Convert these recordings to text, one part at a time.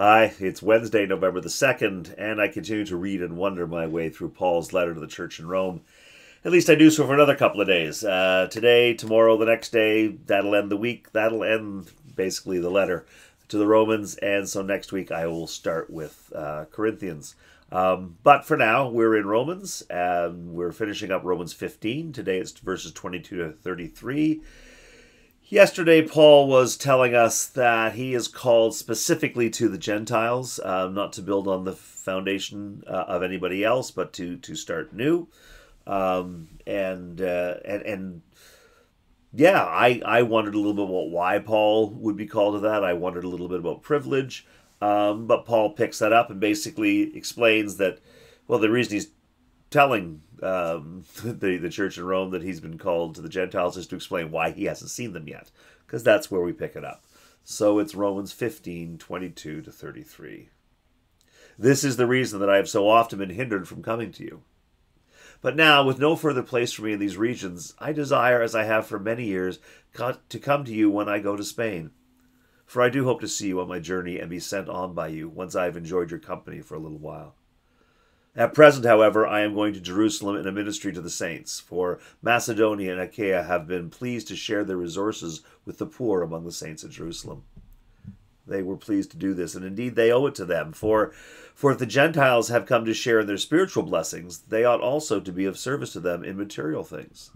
Hi, it's Wednesday, November the 2nd, and I continue to read and wonder my way through Paul's letter to the church in Rome. At least I do so for another couple of days. Uh, today, tomorrow, the next day, that'll end the week. That'll end basically the letter to the Romans, and so next week I will start with uh, Corinthians. Um, but for now, we're in Romans, and we're finishing up Romans 15. Today it's verses 22 to 33. Yesterday, Paul was telling us that he is called specifically to the Gentiles, uh, not to build on the foundation uh, of anybody else, but to to start new. Um, and uh, and and yeah, I I wondered a little bit about why Paul would be called to that. I wondered a little bit about privilege, um, but Paul picks that up and basically explains that well, the reason he's telling um, the the church in Rome that he's been called to the Gentiles is to explain why he hasn't seen them yet, because that's where we pick it up. So it's Romans 15, 22 to 33. This is the reason that I have so often been hindered from coming to you. But now, with no further place for me in these regions, I desire, as I have for many years, to come to you when I go to Spain. For I do hope to see you on my journey and be sent on by you, once I have enjoyed your company for a little while. At present, however, I am going to Jerusalem in a ministry to the saints, for Macedonia and Achaia have been pleased to share their resources with the poor among the saints at Jerusalem. They were pleased to do this, and indeed they owe it to them, for for if the Gentiles have come to share in their spiritual blessings, they ought also to be of service to them in material things.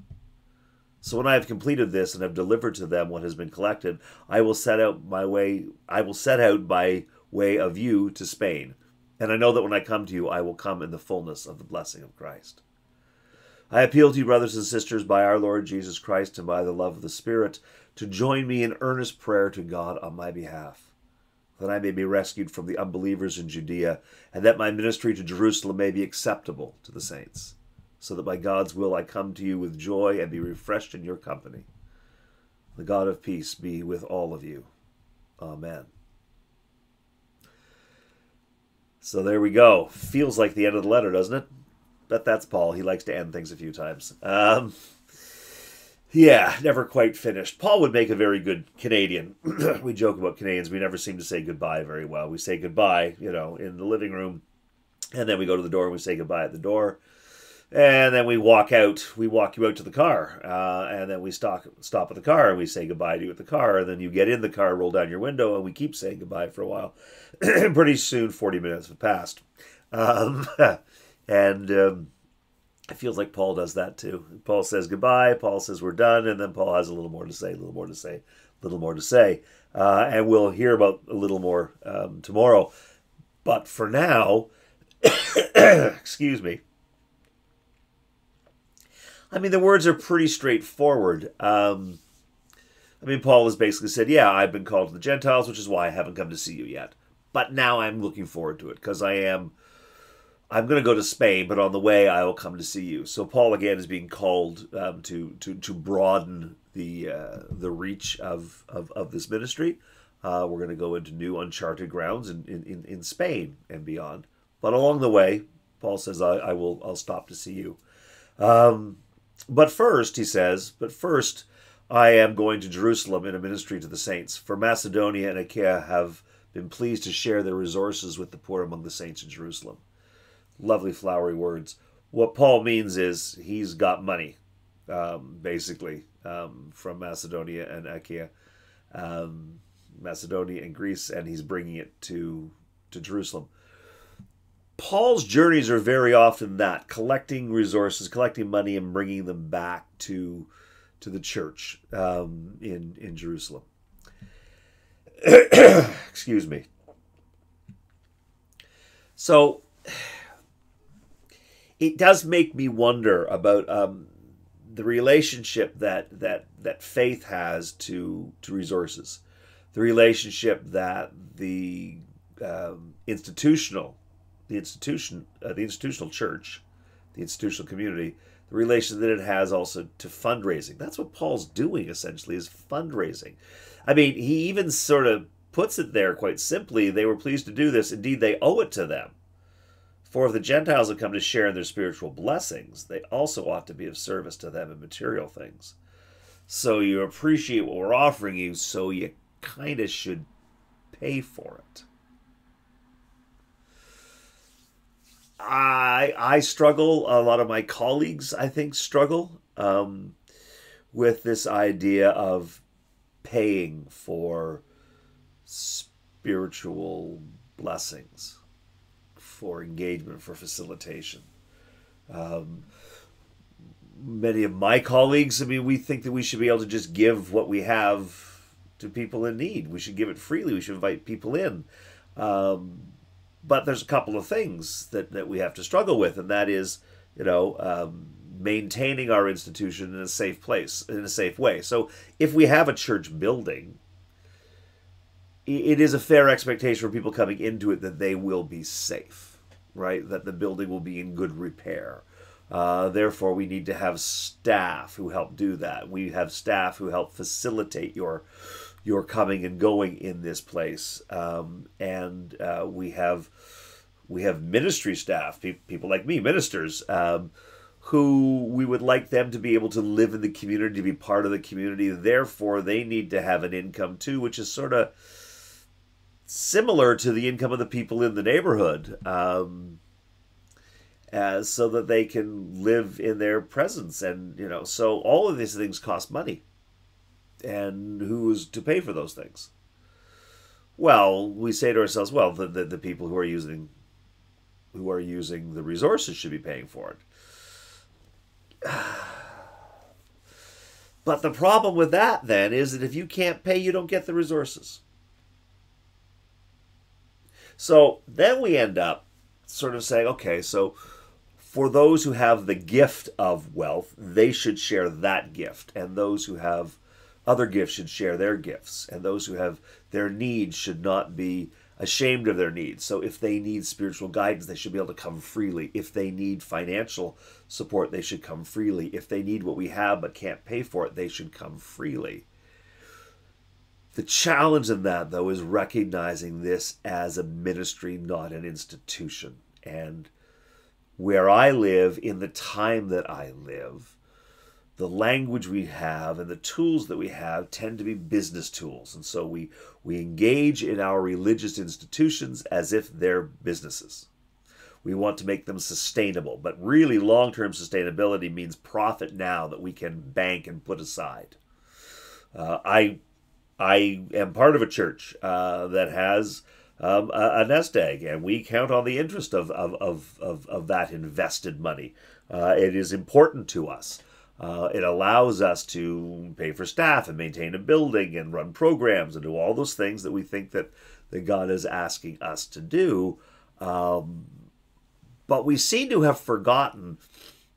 So when I have completed this and have delivered to them what has been collected, I will set out my way I will set out by way of you to Spain and I know that when I come to you, I will come in the fullness of the blessing of Christ. I appeal to you, brothers and sisters, by our Lord Jesus Christ and by the love of the Spirit, to join me in earnest prayer to God on my behalf, that I may be rescued from the unbelievers in Judea, and that my ministry to Jerusalem may be acceptable to the saints, so that by God's will I come to you with joy and be refreshed in your company. The God of peace be with all of you. Amen. So there we go. Feels like the end of the letter, doesn't it? Bet that's Paul. He likes to end things a few times. Um, yeah, never quite finished. Paul would make a very good Canadian. we joke about Canadians. We never seem to say goodbye very well. We say goodbye, you know, in the living room, and then we go to the door and we say goodbye at the door and then we walk out. We walk you out to the car, uh, and then we stop stop at the car and we say goodbye to you at the car. And then you get in the car, roll down your window, and we keep saying goodbye for a while. Pretty soon, forty minutes have passed, um, and um, it feels like Paul does that too. Paul says goodbye. Paul says we're done, and then Paul has a little more to say, a little more to say, a little more to say, uh, and we'll hear about a little more um, tomorrow. But for now, excuse me I mean, the words are pretty straightforward. Um, I mean, Paul has basically said, Yeah, I've been called to the Gentiles, which is why I haven't come to see you yet. But now I'm looking forward to it because I am. I'm going to go to Spain, but on the way I will come to see you. So Paul again is being called um, to to to broaden the uh, the reach of, of, of this ministry. Uh, we're going to go into new uncharted grounds in, in, in Spain and beyond. But along the way, Paul says, I, I will I'll stop to see you. Um, but first, he says, but first, I am going to Jerusalem in a ministry to the saints. For Macedonia and Achaia have been pleased to share their resources with the poor among the saints in Jerusalem. Lovely, flowery words. What Paul means is he's got money, um, basically, um, from Macedonia and Achaia, um, Macedonia and Greece, and he's bringing it to to Jerusalem. Paul's journeys are very often that collecting resources, collecting money, and bringing them back to to the church um, in in Jerusalem. Excuse me. So it does make me wonder about um, the relationship that that that faith has to to resources, the relationship that the um, institutional the institution, uh, the institutional church, the institutional community, the relation that it has also to fundraising. That's what Paul's doing essentially is fundraising. I mean, he even sort of puts it there quite simply. They were pleased to do this. Indeed, they owe it to them. For if the Gentiles have come to share in their spiritual blessings, they also ought to be of service to them in material things. So you appreciate what we're offering you, so you kind of should pay for it. I I struggle. A lot of my colleagues, I think, struggle um, with this idea of paying for spiritual blessings, for engagement, for facilitation. Um, many of my colleagues, I mean, we think that we should be able to just give what we have to people in need. We should give it freely. We should invite people in. Um, but there's a couple of things that, that we have to struggle with, and that is, you know, um, maintaining our institution in a safe place, in a safe way. So if we have a church building, it is a fair expectation for people coming into it that they will be safe, right? That the building will be in good repair. Uh, therefore, we need to have staff who help do that. We have staff who help facilitate your your coming and going in this place, um, and uh, we have we have ministry staff, pe- people like me, ministers, um, who we would like them to be able to live in the community, to be part of the community. Therefore, they need to have an income too, which is sort of similar to the income of the people in the neighborhood. Um, as so that they can live in their presence and you know so all of these things cost money and who's to pay for those things? Well, we say to ourselves, well, the, the, the people who are using who are using the resources should be paying for it. But the problem with that then is that if you can't pay, you don't get the resources. So then we end up sort of saying, okay, so for those who have the gift of wealth, they should share that gift. And those who have other gifts should share their gifts, and those who have their needs should not be ashamed of their needs. So if they need spiritual guidance, they should be able to come freely. If they need financial support, they should come freely. If they need what we have but can't pay for it, they should come freely. The challenge in that, though, is recognizing this as a ministry, not an institution. And where I live, in the time that I live, the language we have and the tools that we have tend to be business tools. And so we, we engage in our religious institutions as if they're businesses. We want to make them sustainable, but really long term sustainability means profit now that we can bank and put aside. Uh, I, I am part of a church uh, that has um, a, a, nest egg, and we count on the interest of, of, of, of, of that invested money. Uh, it is important to us. Uh, it allows us to pay for staff and maintain a building and run programs and do all those things that we think that, that God is asking us to do. Um, but we seem to have forgotten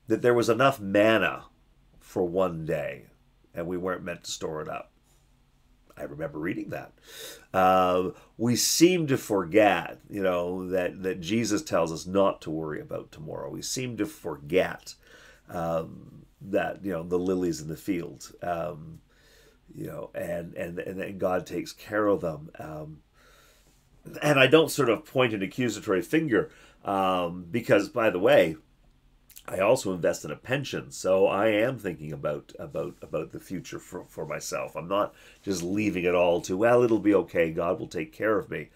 that there was enough manna for one day and we weren't meant to store it up. I remember reading that. Uh, we seem to forget, you know, that, that Jesus tells us not to worry about tomorrow. We seem to forget um, that you know the lilies in the field, um, you know, and and and God takes care of them. Um, and I don't sort of point an accusatory finger um, because, by the way, I also invest in a pension, so I am thinking about about about the future for, for myself. I'm not just leaving it all to well, it'll be okay. God will take care of me.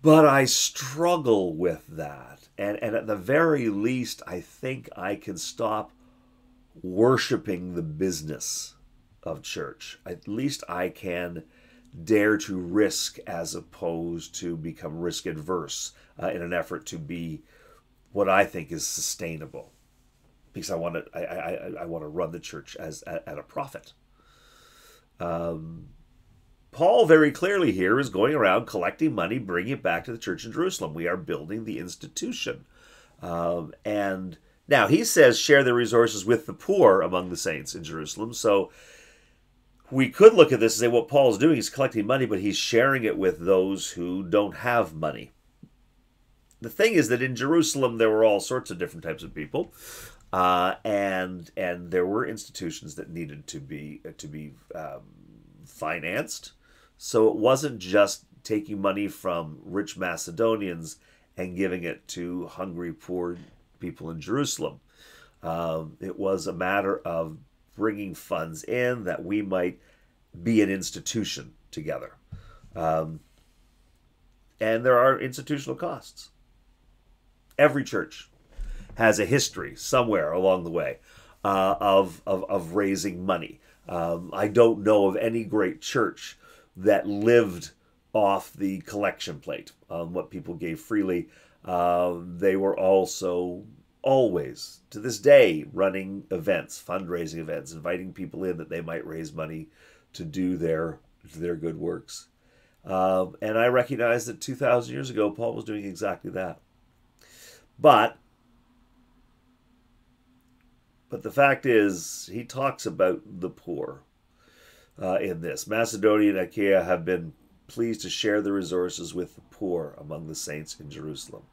But I struggle with that, and and at the very least, I think I can stop worshiping the business of church. At least I can dare to risk as opposed to become risk adverse uh, in an effort to be what I think is sustainable. Because I want to, I, I, I want to run the church as at, at a profit. Um, Paul very clearly here is going around collecting money, bringing it back to the church in Jerusalem. We are building the institution, um, and now, he says share the resources with the poor among the saints in Jerusalem. So we could look at this and say what Paul's doing is collecting money, but he's sharing it with those who don't have money. The thing is that in Jerusalem there were all sorts of different types of people, uh, and and there were institutions that needed to be to be um, financed. So it wasn't just taking money from rich Macedonians and giving it to hungry, poor people in Jerusalem. Um, it was a matter of bringing funds in that we might be an institution together. Um, and there are institutional costs. Every church has a history somewhere along the way uh, of, of, of raising money. Um, I don't know of any great church that lived off the collection plate, um, what people gave freely. Uh, they were also always, to this day, running events, fundraising events, inviting people in that they might raise money to do their their good works. Um, and I recognize that 2,000 years ago, Paul was doing exactly that. But but the fact is, he talks about the poor uh, in this. Macedonia and Achaia have been pleased to share the resources with the poor among the saints in Jerusalem.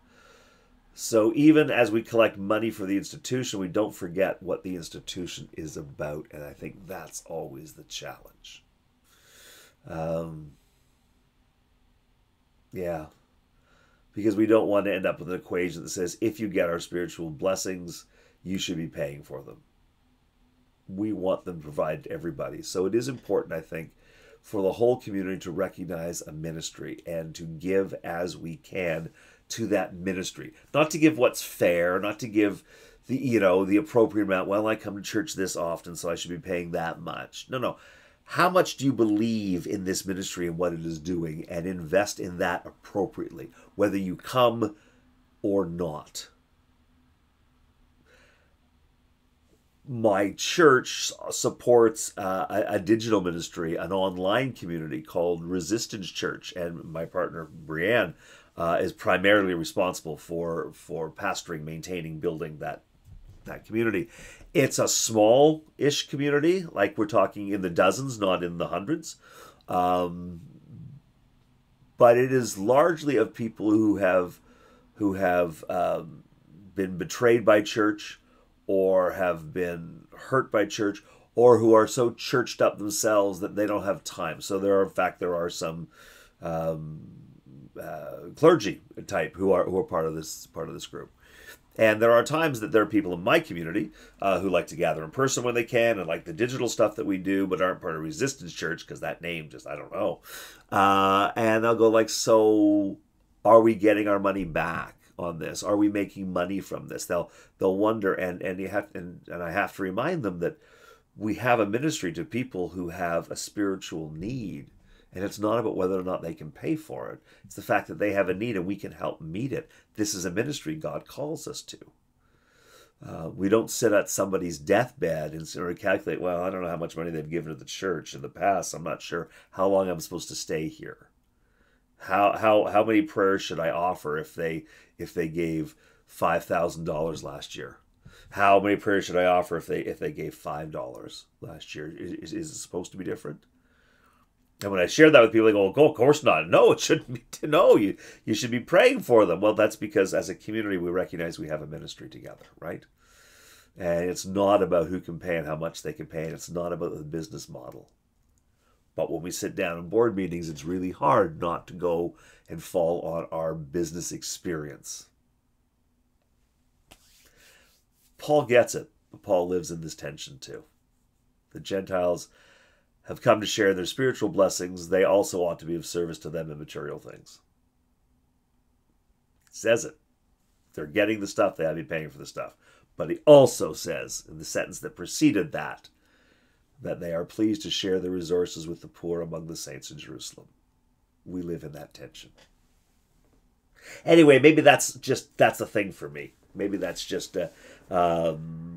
So even as we collect money for the institution, we don't forget what the institution is about, and I think that's always the challenge. Um, yeah, because we don't want to end up with an equation that says if you get our spiritual blessings, you should be paying for them. We want them provided to everybody. So it is important, I think, for the whole community to recognize a ministry and to give as we can to that ministry. Not to give what's fair, not to give the you know the appropriate amount. Well, I come to church this often, so I should be paying that much. No, no. How much do you believe in this ministry and what it is doing and invest in that appropriately, whether you come or not? my church supports uh, a, a, digital ministry, an online community called Resistance Church, and my partner Brianne uh, is primarily responsible for for pastoring, maintaining, building that that community. It's a small-ish community, like we're talking in the dozens, not in the hundreds. Um, but it is largely of people who have who have um, been betrayed by church or have been hurt by church or who are so churched up themselves that they don't have time. So there are, in fact, there are some um, uh, clergy type who are who are part of this part of this group. And there are times that there are people in my community uh, who like to gather in person when they can and like the digital stuff that we do, but aren't part of Resistance Church because that name just I don't know. Uh, and they'll go like, so are we getting our money back? on this? Are we making money from this? They'll they'll wonder, and and you have and, and I have to remind them that we have a ministry to people who have a spiritual need, and it's not about whether or not they can pay for it. It's the fact that they have a need and we can help meet it. This is a ministry God calls us to. Uh, we don't sit at somebody's deathbed and sort of calculate, well, I don't know how much money they've given to the church in the past. I'm not sure how long I'm supposed to stay here. How how how many prayers should I offer if they if they gave five thousand dollars last year? How many prayers should I offer if they if they gave five dollars last year? Is, is it supposed to be different? And when I share that with people, they go, "Oh, of course not. No, it shouldn't be. No, you you should be praying for them." Well, that's because as a community, we recognize we have a ministry together, right? And it's not about who can pay and how much they can pay, and it's not about the business model. But when we sit down in board meetings, it's really hard not to go and fall on our business experience. Paul gets it, but Paul lives in this tension too. The Gentiles have come to share their spiritual blessings, they also ought to be of service to them in material things. Says it. they're getting the stuff, they ought to be paying for the stuff. But he also says, in the sentence that preceded that, that they are pleased to share the resources with the poor among the saints in Jerusalem. We live in that tension. Anyway, maybe that's just that's a thing for me. Maybe that's just a um,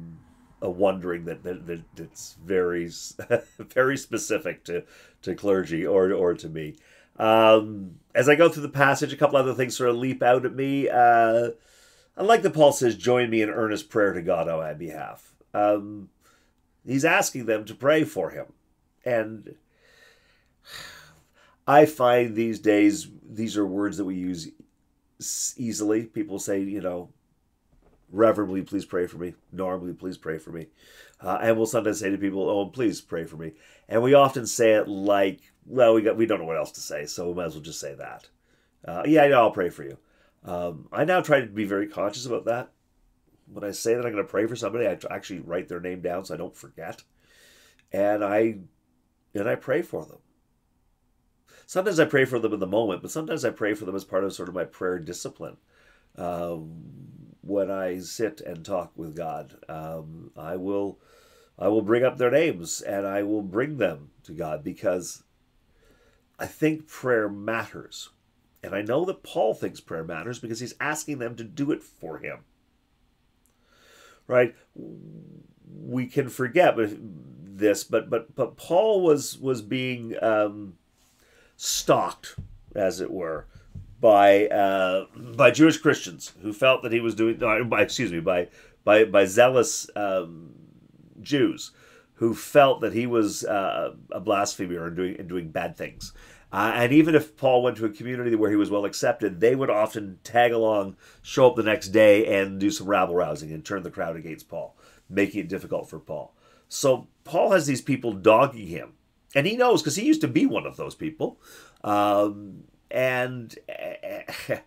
a wondering that, that, that it's very very specific to to clergy or or to me. Um, as I go through the passage, a couple other things sort of leap out at me. Uh, I like that Paul says, "Join me in earnest prayer to God on my behalf." Um, He's asking them to pray for him. And I find these days, these are words that we use easily. People say, you know, reverently, please pray for me. Normally, please pray for me. Uh, and we'll sometimes say to people, oh, please pray for me. And we often say it like, well, we got we don't know what else to say, so we might as well just say that. Uh, yeah, I'll pray for you. Um, I now try to be very conscious about that when I say that I'm going to pray for somebody, I actually write their name down so I don't forget, and I and I pray for them. Sometimes I pray for them in the moment, but sometimes I pray for them as part of sort of my prayer discipline. Um, when I sit and talk with God. Um, I will I will bring up their names and I will bring them to God because I think prayer matters. And I know that Paul thinks prayer matters because he's asking them to do it for him. Right? We can forget this, but but but Paul was was being um, stalked, as it were, by uh, by Jewish Christians who felt that he was doing. By, excuse me, by by by zealous um, Jews who felt that he was uh, a blasphemer and doing and doing bad things. Uh, and even if Paul went to a community where he was well accepted, they would often tag along, show up the next day, and do some rabble rousing and turn the crowd against Paul, making it difficult for Paul. So Paul has these people dogging him, and he knows because he used to be one of those people. Um, and and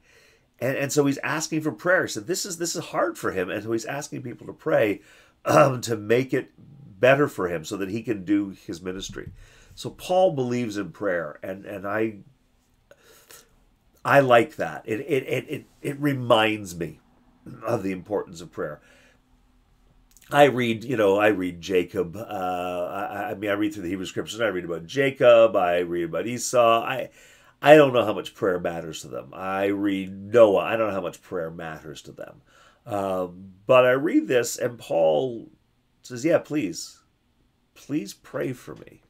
and so he's asking for prayer. So this is this is hard for him, and so he's asking people to pray um, to make it better for him, so that he can do his ministry. So Paul believes in prayer, and and I I like that. It it it it, it reminds me of the importance of prayer. I read, you know, I read Jacob. Uh, I, I, mean, I read through the Hebrew scriptures. I read about Jacob. I read about Esau. I, I don't know how much prayer matters to them. I read Noah. I don't know how much prayer matters to them. Um, but I read this, and Paul says, "Yeah, please, please pray for me,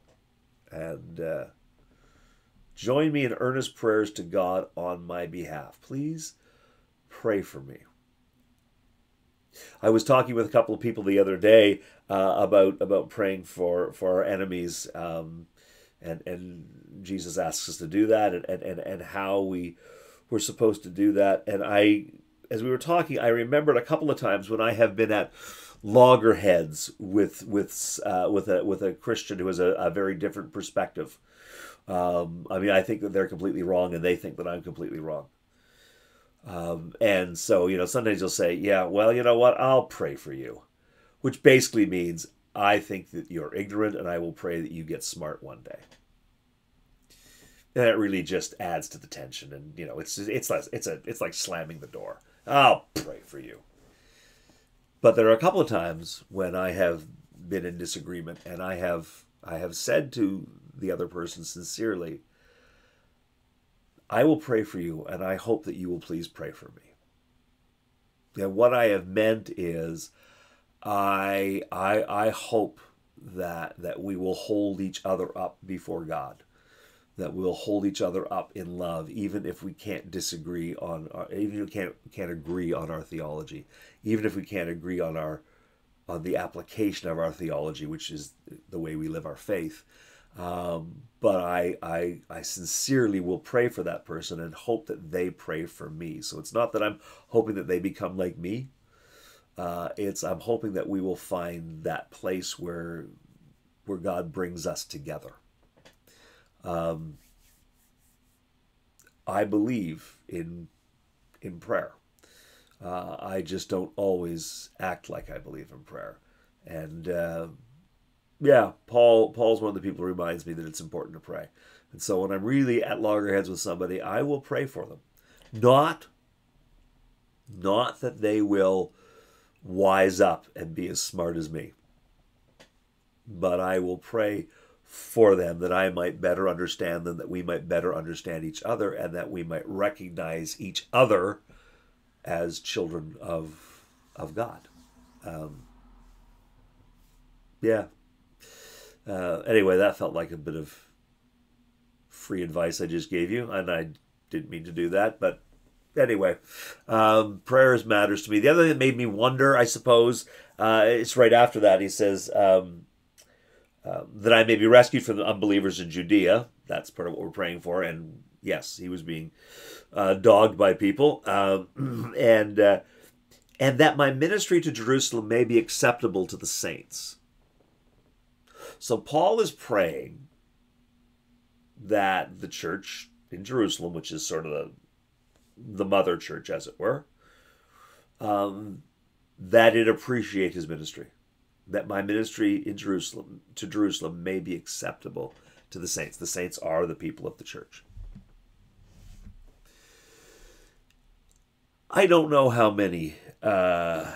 and uh, join me in earnest prayers to God on my behalf. Please pray for me." I was talking with a couple of people the other day uh, about about praying for for our enemies. Um, and and Jesus asks us to do that and, and, and how we we're supposed to do that. And I as we were talking, I remembered a couple of times when I have been at loggerheads with with uh, with a with a Christian who has a, a very different perspective. Um, I mean, I think that they're completely wrong, and they think that I'm completely wrong. Um, and so, you know, sometimes you'll say, "Yeah, well, you know what? I'll pray for you," which basically means I think that you're ignorant and I will pray that you get smart one day. And that really just adds to the tension and you know it's it's less it's a it's like slamming the door. I'll pray for you. But there are a couple of times when I have been in disagreement and I have I have said to the other person sincerely, I will pray for you and I hope that you will please pray for me. And what I have meant is I I I hope that that we will hold each other up before God. That we'll hold each other up in love, even if we can't disagree on, our, even if we can't can't agree on our theology, even if we can't agree on our on the application of our theology, which is the way we live our faith. Um, but I, I, I sincerely will pray for that person and hope that they pray for me. So it's not that I'm hoping that they become like me, uh, it's I'm hoping that we will find that place where where God brings us together. Um, I believe in in prayer. Uh, I just don't always act like I believe in prayer, and uh, yeah, Paul Paul's one of the people who reminds me that it's important to pray. And so when I'm really at loggerheads with somebody, I will pray for them, not not that they will wise up and be as smart as me. But I will pray for them that I might better understand them, that we might better understand each other, and that we might recognize each other as children of of God. Um, yeah. Uh, anyway, that felt like a bit of free advice I just gave you, and I didn't mean to do that, but anyway, um, prayers matters to me. The other thing that made me wonder, I suppose, uh, it's right after that. He says um, uh, that I may be rescued from the unbelievers in Judea. That's part of what we're praying for. And yes, he was being uh, dogged by people, um, and uh, and that my ministry to Jerusalem may be acceptable to the saints. So Paul is praying that the church in Jerusalem, which is sort of the the mother church, as it were, um, that it appreciate his ministry, that my ministry in Jerusalem to Jerusalem may be acceptable to the saints. The saints are the people of the church. I don't know how many uh,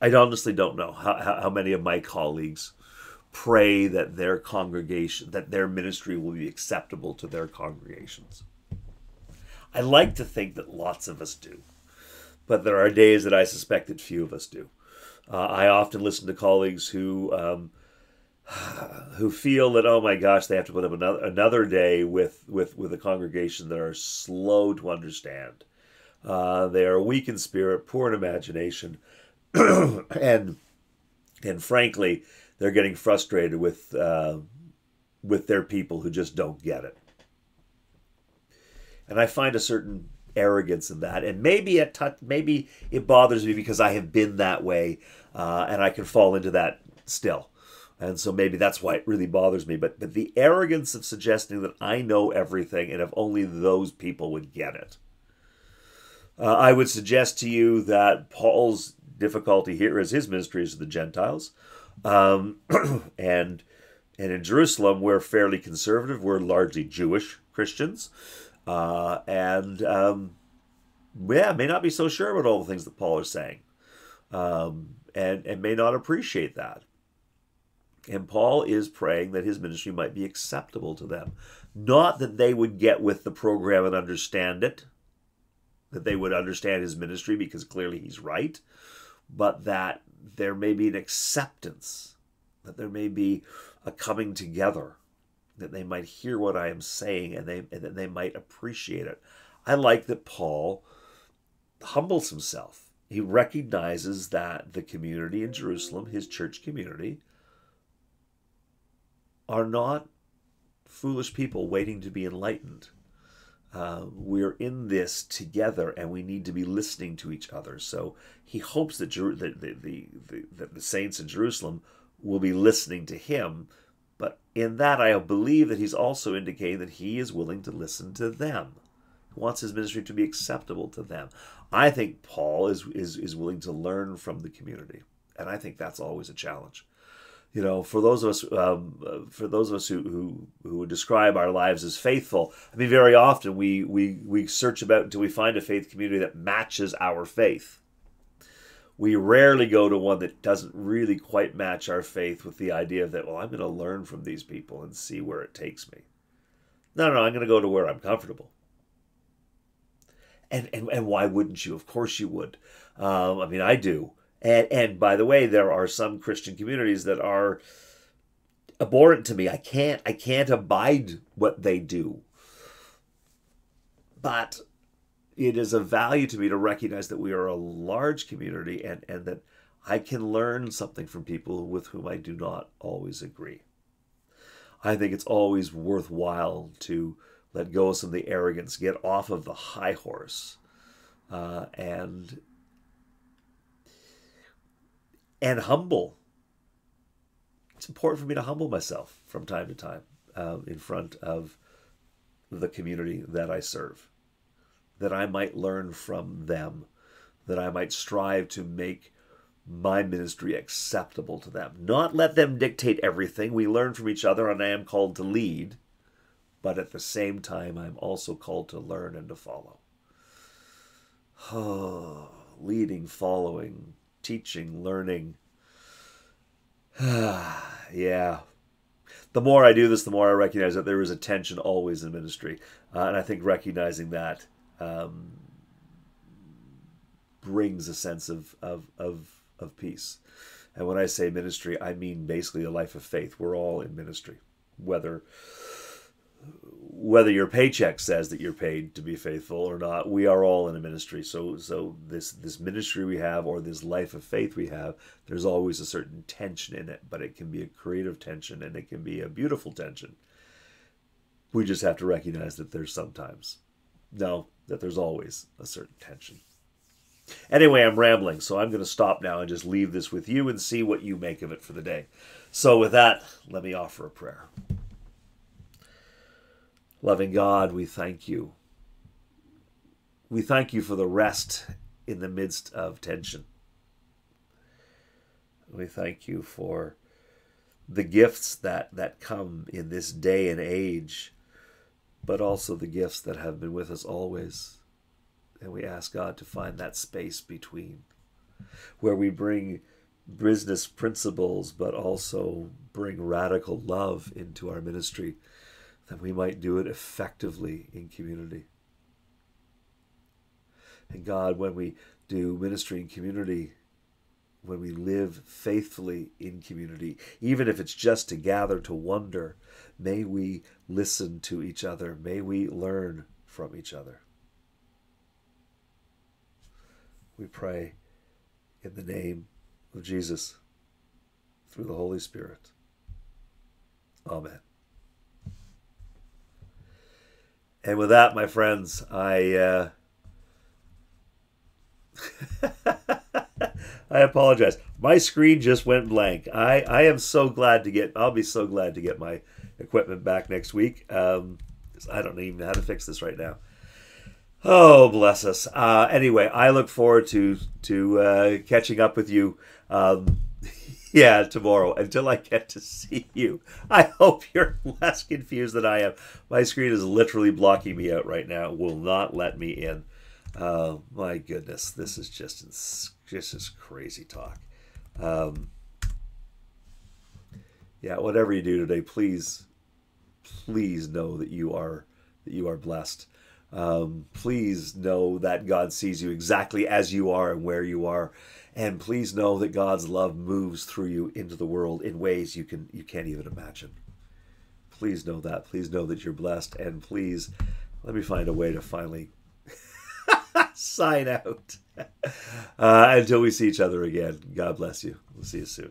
I honestly don't know how, how many of my colleagues pray that their congregation, that their ministry will be acceptable to their congregations. I like to think that lots of us do, but there are days that I suspect that few of us do. Uh, I often listen to colleagues who um, who feel that oh my gosh they have to put up another another day with with with a congregation that are slow to understand. Uh, they are weak in spirit, poor in imagination, and and frankly, they're getting frustrated with uh, with their people who just don't get it. And I find a certain arrogance in that, and maybe it t- maybe it bothers me because I have been that way, uh, and I can fall into that still. And so maybe that's why it really bothers me. But but the arrogance of suggesting that I know everything and if only those people would get it. Uh, I would suggest to you that Paul's difficulty here is his ministry is to the Gentiles. Um, and and in Jerusalem, we're fairly conservative. We're largely Jewish Christians. Uh, and um, yeah, may not be so sure about all the things that Paul is saying. Um, and, and may not appreciate that. And Paul is praying that his ministry might be acceptable to them. Not that they would get with the program and understand it, that they would understand his ministry because clearly he's right, but that there may be an acceptance, that there may be a coming together, that they might hear what I am saying and, they, and that they might appreciate it. I like that Paul humbles himself. He recognizes that the community in Jerusalem, his church community, are not foolish people waiting to be enlightened. Uh, we're in this together and we need to be listening to each other. So he hopes that, Jer- the, the, the, the, the saints in Jerusalem will be listening to him. But in that, I believe that he's also indicating that he is willing to listen to them. He wants his ministry to be acceptable to them. I think Paul is, is, is willing to learn from the community. And I think that's always a challenge you know, for those of us, um, for those of us who, who who would describe our lives as faithful, I mean, very often we we we search about until we find a faith community that matches our faith. We rarely go to one that doesn't really quite match our faith with the idea that, well, I'm going to learn from these people and see where it takes me. No, no, I'm going to go to where I'm comfortable. And and and why wouldn't you? Of course you would. Um, I mean, I do. And and by the way, there are some Christian communities that are abhorrent to me. I can't I can't abide what they do. But it is a value to me to recognize that we are a large community and, and that I can learn something from people with whom I do not always agree. I think it's always worthwhile to let go of some of the arrogance, get off of the high horse, uh, and and humble. It's important for me to humble myself from time to time um, in front of the community that I serve, that I might learn from them, that I might strive to make my ministry acceptable to them. Not let them dictate everything. We learn from each other, and I am called to lead, but at the same time, I'm also called to learn and to follow. Oh, leading, following, teaching, learning. yeah. The more I do this, the more I recognize that there is a tension always in ministry. Uh, and I think recognizing that um, brings a sense of, of, of, of peace. And when I say ministry, I mean basically a life of faith. We're all in ministry, whether whether your paycheck says that you're paid to be faithful or not, we are all in a ministry. So, so this this ministry we have, or this life of faith we have, there's always a certain tension in it, but it can be a creative tension and it can be a beautiful tension. We just have to recognize that there's sometimes, no, that there's always a certain tension. Anyway, I'm rambling, so I'm going to stop now and just leave this with you and see what you make of it for the day. So, with that, let me offer a prayer. Loving God, we thank you. We thank you for the rest in the midst of tension. We thank you for the gifts that, that come in this day and age, but also the gifts that have been with us always And we ask God to find that space between where we bring business principles, but also bring radical love into our ministry, that we might do it effectively in community. And God, when we do ministry in community, when we live faithfully in community, even if it's just to gather to wonder, may we listen to each other. May we learn from each other. We pray in the name of Jesus through the Holy Spirit. Amen. And with that, my friends, I. Uh, I apologize. My screen just went blank. I, I am so glad to get. I'll be so glad to get my equipment back next week. Um, I don't even know how to fix this right now. Oh, bless us. Uh, anyway, I look forward to to uh, catching up with you. Um, yeah, tomorrow. Until I get to see you, I hope you're less confused than I am. My screen is literally blocking me out right now. It will not let me in. Oh my goodness, this is just just this crazy talk. Um, yeah, whatever you do today, please, please know that you are that you are blessed. Um, please know that God sees you exactly as you are and where you are, and please know that God's love moves through you into the world in ways you can you can't even imagine. Please know that. Please know that you're blessed, and please let me find a way to finally sign out. Uh, until we see each other again, God bless you. We'll see you soon.